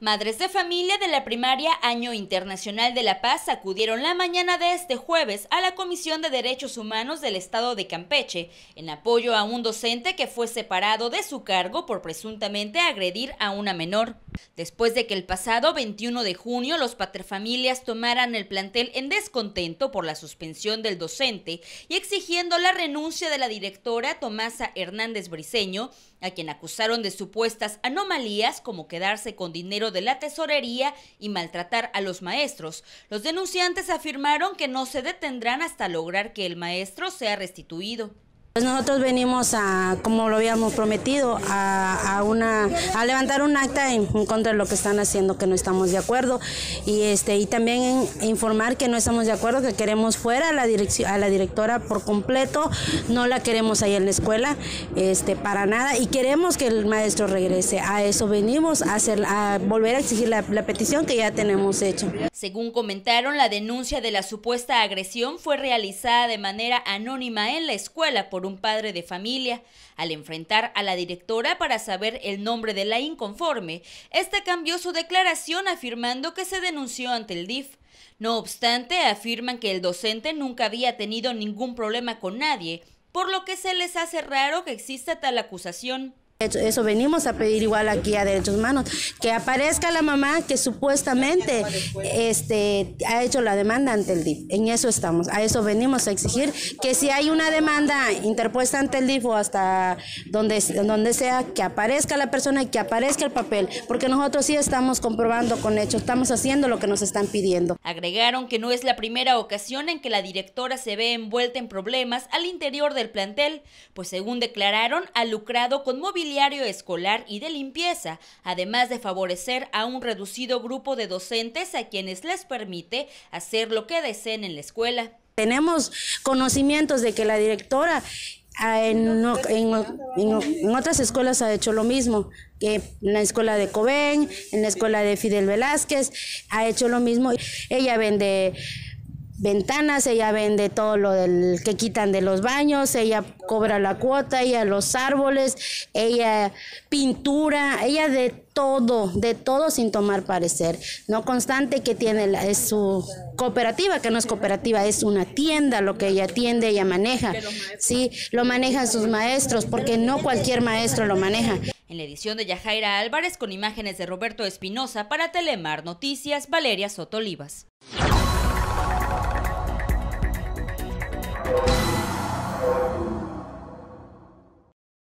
Madres de familia de la primaria Año Internacional de la Paz acudieron la mañana de este jueves a la Comisión de Derechos Humanos del Estado de Campeche en apoyo a un docente que fue separado de su cargo por presuntamente agredir a una menor. Después de que el pasado 21 de junio los paterfamilias tomaran el plantel en descontento por la suspensión del docente y exigiendo la renuncia de la directora Tomasa Hernández Briceño, a quien acusaron de supuestas anomalías como quedarse con dinero de la tesorería y maltratar a los maestros. Los denunciantes afirmaron que no se detendrán hasta lograr que el maestro sea restituido. Pues nosotros venimos a, como lo habíamos prometido, a, una, a levantar un acta en, contra de lo que están haciendo, que no estamos de acuerdo, y este y también informar que no estamos de acuerdo, que queremos fuera a la dirección, a la directora por completo, no la queremos ahí en la escuela, este para nada, y queremos que el maestro regrese. A eso venimos a hacer, a volver a exigir la, la petición que ya tenemos hecho. Según comentaron, la denuncia de la supuesta agresión fue realizada de manera anónima en la escuela por un padre de familia. Al enfrentar a la directora para saber el nombre de la inconforme, esta cambió su declaración afirmando que se denunció ante el DIF. No obstante, afirman que el docente nunca había tenido ningún problema con nadie, por lo que se les hace raro que exista tal acusación. Eso venimos a pedir igual aquí a Derechos Humanos, que aparezca la mamá que supuestamente este, ha hecho la demanda ante el DIF. En eso estamos, a eso venimos a exigir que si hay una demanda interpuesta ante el DIF o hasta donde, donde sea, que aparezca la persona y que aparezca el papel, porque nosotros sí estamos comprobando con hechos, estamos haciendo lo que nos están pidiendo. Agregaron que no es la primera ocasión en que la directora se ve envuelta en problemas al interior del plantel, pues según declararon, ha lucrado con movilidad escolar y de limpieza, además de favorecer a un reducido grupo de docentes a quienes les permite hacer lo que deseen en la escuela. Tenemos conocimientos de que la directora ah, en, otras escuelas ha hecho lo mismo, que en la escuela de Coben, en la escuela de Fidel Velázquez, ha hecho lo mismo. Ella vende ventanas, ella vende todo lo del que quitan de los baños, ella cobra la cuota, ella los árboles, ella pintura, ella de todo, de todo sin tomar parecer. No constante que tiene es su cooperativa, que no es cooperativa, es una tienda lo que ella atiende, ella maneja. Sí, lo manejan sus maestros, porque no cualquier maestro lo maneja. En la edición de Yajaira Álvarez con imágenes de Roberto Espinosa para Telemar Noticias, Valeria Sotolivas.